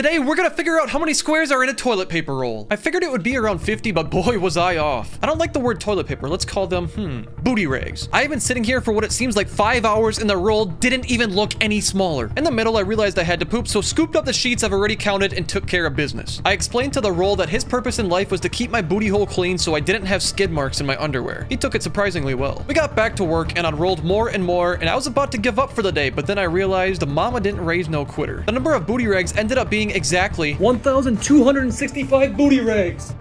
Today, we're gonna figure out how many squares are in a toilet paper roll. I figured it would be around 50, but boy, was I off. I don't like the word toilet paper. Let's call them, hmm, booty rags. I have been sitting here for what it seems like five hours and the roll didn't even look any smaller. In the middle, I realized I had to poop, so scooped up the sheets I've already counted and took care of business. I explained to the roll that his purpose in life was to keep my booty hole clean so I didn't have skid marks in my underwear. He took it surprisingly well. We got back to work and unrolled more and more, and I was about to give up for the day, but then I realized mama didn't raise no quitter. The number of booty rags ended up being exactly 1,265 booty rags.